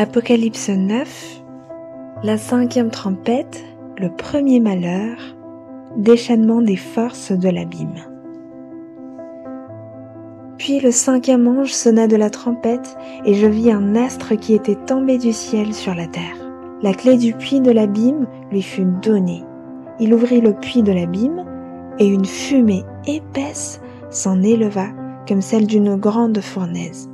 Apocalypse 9, la cinquième trompette, le premier malheur, déchaînement des forces de l'abîme. Puis le cinquième ange sonna de la trompette, et je vis un astre qui était tombé du ciel sur la terre. La clé du puits de l'abîme lui fut donnée. Il ouvrit le puits de l'abîme, et une fumée épaisse s'en éleva comme celle d'une grande fournaise.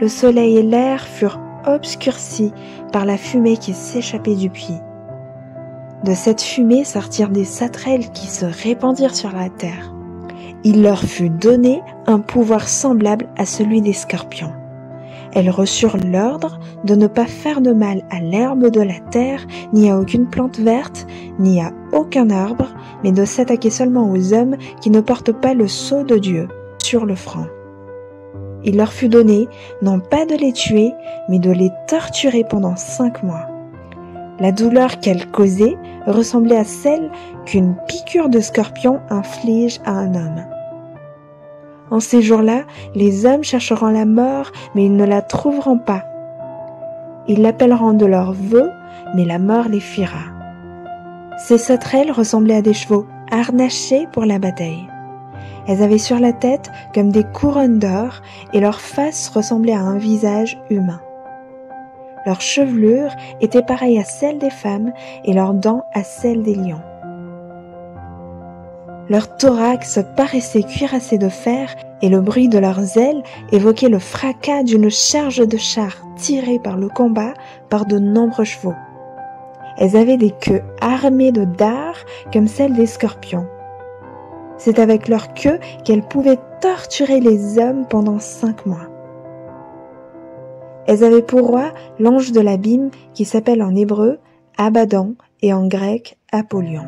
Le soleil et l'air furent obscurci par la fumée qui s'échappait du puits. De cette fumée sortirent des sauterelles qui se répandirent sur la terre. Il leur fut donné un pouvoir semblable à celui des scorpions. Elles reçurent l'ordre de ne pas faire de mal à l'herbe de la terre, ni à aucune plante verte, ni à aucun arbre, mais de s'attaquer seulement aux hommes qui ne portent pas le sceau de Dieu sur le front il leur fut donné non pas de les tuer, mais de les torturer pendant cinq mois. La douleur qu'elle causait ressemblait à celle qu'une piqûre de scorpion inflige à un homme. En ces jours-là, les hommes chercheront la mort, mais ils ne la trouveront pas. Ils l'appelleront de leur vœu, mais la mort les fuira. Ces sauterelles ressemblaient à des chevaux harnachés pour la bataille. Elles avaient sur la tête comme des couronnes d'or et leur face ressemblait à un visage humain. Leur chevelure était pareille à celle des femmes et leurs dents à celles des lions. Leur thorax paraissait cuirassé de fer et le bruit de leurs ailes évoquait le fracas d'une charge de chars tirée par le combat par de nombreux chevaux. Elles avaient des queues armées de dards comme celles des scorpions. C'est avec leur queue qu'elles pouvaient torturer les hommes pendant cinq mois. Elles avaient pour roi l'ange de l'abîme qui s'appelle en hébreu Abaddon et en grec Apollyon.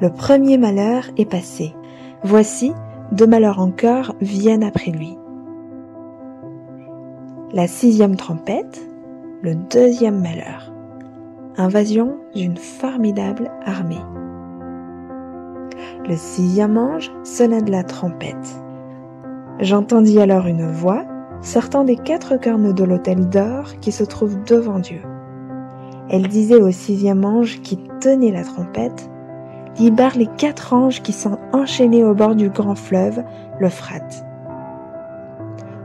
Le premier malheur est passé. Voici, deux malheurs encore viennent après lui. La sixième trompette, le deuxième malheur. Invasion d'une formidable armée. Le sixième ange sonna de la trompette. J'entendis alors une voix sortant des quatre cornes de l'autel d'or qui se trouve devant Dieu. Elle disait au sixième ange qui tenait la trompette, Libère les quatre anges qui sont enchaînés au bord du grand fleuve, l'Euphrate.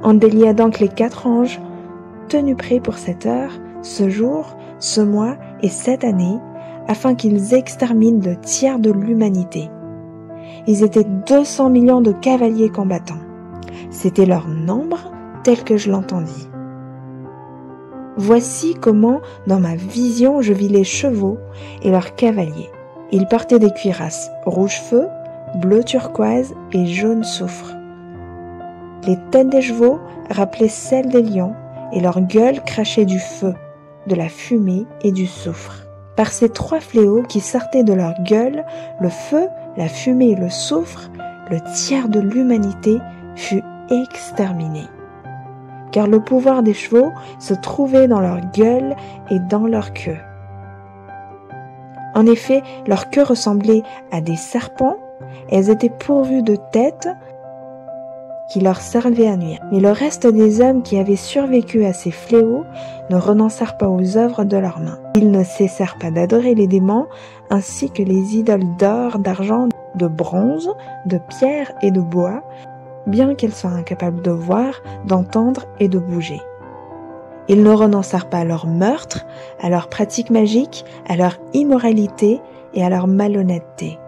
On délia donc les quatre anges, tenus prêts pour cette heure, ce jour, ce mois et cette année, afin qu'ils exterminent le tiers de l'humanité. Ils étaient 200 millions de cavaliers combattants. C'était leur nombre tel que je l'entendis. Voici comment, dans ma vision, je vis les chevaux et leurs cavaliers. Ils portaient des cuirasses rouge feu, bleu turquoise et jaune soufre. Les têtes des chevaux rappelaient celles des lions et leurs gueules crachaient du feu, de la fumée et du soufre. Par ces trois fléaux qui sortaient de leur gueule, le feu, la fumée et le soufre, le tiers de l'humanité fut exterminé. Car le pouvoir des chevaux se trouvait dans leur gueule et dans leur queue. En effet, leur queue ressemblait à des serpents, elles étaient pourvues de têtes qui leur servaient à nuire. Mais le reste des hommes qui avaient survécu à ces fléaux ne renoncèrent pas aux œuvres de leurs mains. Ils ne cessèrent pas d'adorer les démons ainsi que les idoles d'or, d'argent, de bronze, de pierre et de bois, bien qu'elles soient incapables de voir, d'entendre et de bouger. Ils ne renoncèrent pas à leur meurtre, à leurs pratiques magiques, à leur immoralité et à leur malhonnêteté.